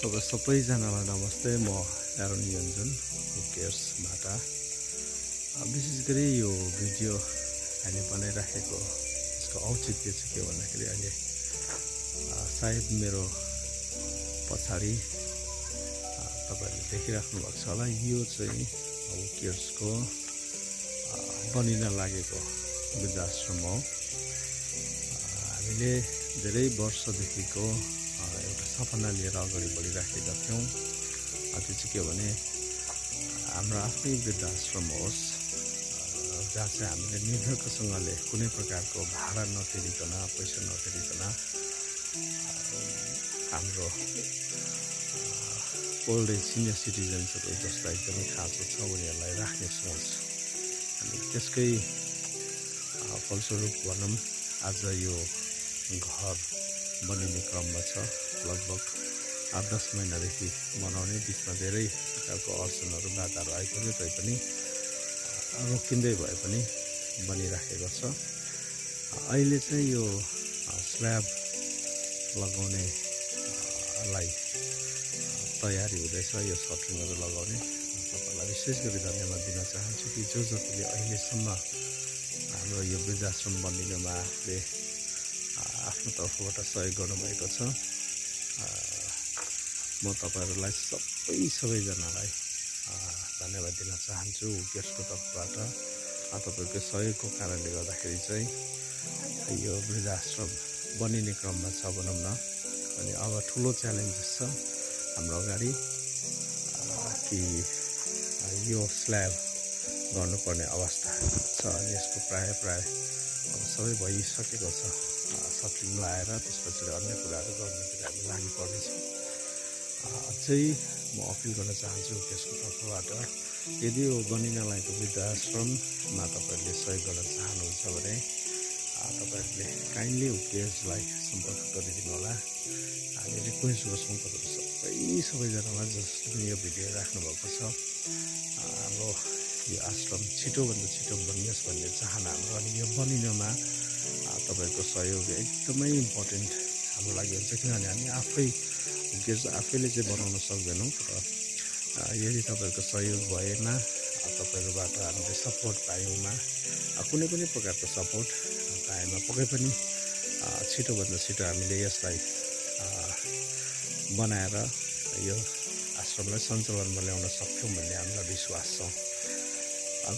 तपाईँ सबैजनालाई नमस्ते म एरोन योन्जन केयर्सबाट विशेष गरी यो भिडियो हामीले बनाइराखेको यसको औचित्य चाहिँ के भन्दाखेरि अहिले सायद मेरो पछाडि तपाईँहरूले देखिराख्नु भएको छ होला। यो चाहिँ केयर्सको बनिन लागेको वृद्धाश्रम हो। हामीले धेरै वर्षदेखिको सपना लिएर अगाडि बढिराखेका थियौँ। त्यो चाहिँ के भने हाम्रो आफ्नै वृद्धाश्रम होस् जहाँ चाहिँ हामीले निर्धक्कसँगले कुनै प्रकारको भाडा नतिरिकन पैसा नतिरिकन हाम्रो ओल्ड एज सिनियर सिटिजन्सहरू जसलाई एकदमै खाँचो छ उनीहरूलाई राख्ने सोच। अनि त्यसकै फलस्वरूप भनौँ आज यो घर बनिने क्रममा छ। लगभग आठ दस महिनादेखि बनाउने बिचमा धेरै प्रकारको अडचनहरू बाधाहरू आइपऱ्यो तैपनि रोकिँदै भए पनि बनिराखेको छ। अहिले चाहिँ यो स्ल्याब लगाउने अ, लाई अ, तयारी हुँदैछ यो सटरिङहरू लगाउने। तपाईँलाई विशेष गरी धन्यवाद दिन चाहन्छु कि जो जतिले अहिलेसम्म हाम्रो यो वृद्धाश्रम बनिनुमा आफूले आफ्नो तर्फबाट सहयोग गर्नुभएको छ। म तपाईँहरूलाई सबै सबैजनालाई धन्यवाद दिन चाहन्छु गेस्टको तर्फबाट। तपाईँको सहयोगको कारणले गर्दाखेरि चाहिँ यो वृद्धाश्रम बनिने क्रममा छ भनौँ न। अनि अब ठुलो च्यालेन्जेस छ हाम्रो अगाडि कि यो स्ल्याब गर्नुपर्ने अवस्था छ। यसको प्राय प्राय अब सबै भइसकेको छ। सटरिङ लगाएर त्यसपछि अन्य कुराहरू गर्नेतिर हामी लाग्नु पर्नेछ अ, अझै म अपिल गर्न चाहन्छु त्यसको तर्फबाट यदि यो बनिन लागेको वृद्धाश्रममा तपाईँहरूले सहयोग गर्न चाहनुहुन्छ भने तपाईँहरूले काइन्डली केयर्सलाई सम्पर्क गरिदिनु होला। हामी रिक्वेस्ट गर्छौँ तपाईँहरू सबै सबैजनालाई जसले यो भिडियो राख्नुभएको छ। हाम्रो यो आश्रम छिटोभन्दा छिटो बनियोस् भन्ने चाहना हाम्रो अनि यो बनिनमा तपाईँहरूको सहयोग एकदमै इम्पोर्टेन्ट हाम्रो लागि हुन्छ किनभने हामी आफै गेस्ट आफैले चाहिँ बनाउन सक्दैनौँ अ, यदि तपाईँहरूको सहयोग भएन तपाईँहरूबाट हामीले सपोर्ट पाएमा अ, कुनै पनि प्रकारको सपोर्ट पाएमा पक्कै पनि छिटोभन्दा छिटो हामीले यसलाई बनाएर यो आश्रमलाई सञ्चालनमा ल्याउन सक्छौँ भन्ने हामीलाई विश्वास छ।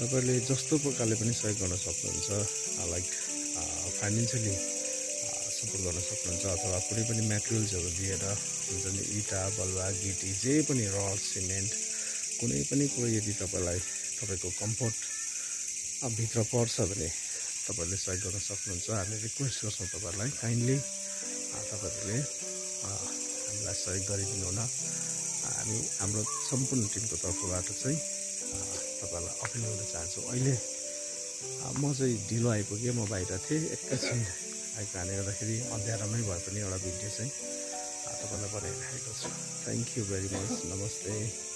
तपाईँहरूले जस्तो प्रकारले पनि सहयोग गर्न सक्नुहुन्छ लाइक फाइनेन्सियली सपोर्ट गर्न सक्नुहुन्छ अथवा कुनै पनि मेटेरियल्सहरू दिएर हुन्छ नि इँटा बलुवा गिटी जे पनि रड सिमेन्ट कुनै पनि कुरो यदि तपाईँलाई तपाईँको कम्फोर्ट भित्र पर्छ भने तपाईँहरूले सहयोग गर्न सक्नुहुन्छ। हामी रिक्वेस्ट गर्छौँ तपाईँहरूलाई काइन्डली तपाईँहरूले हामीलाई सहयोग गरिदिनु हुन। हामी हाम्रो सम्पूर्ण टिमको तर्फबाट चाहिँ तपाईँहरूलाई अपिल गर्न चाहन्छु। अहिले म चाहिँ ढिलो आइपुगेँ म बाहिर थिएँ। एकैछिन कारणले गर्दाखेरि अँध्यारोमै भए पनि एउटा भिडियो चाहिँ तपाईँलाई बनाइराखेको छु। थ्याङ्क यू भेरी मच नमस्ते।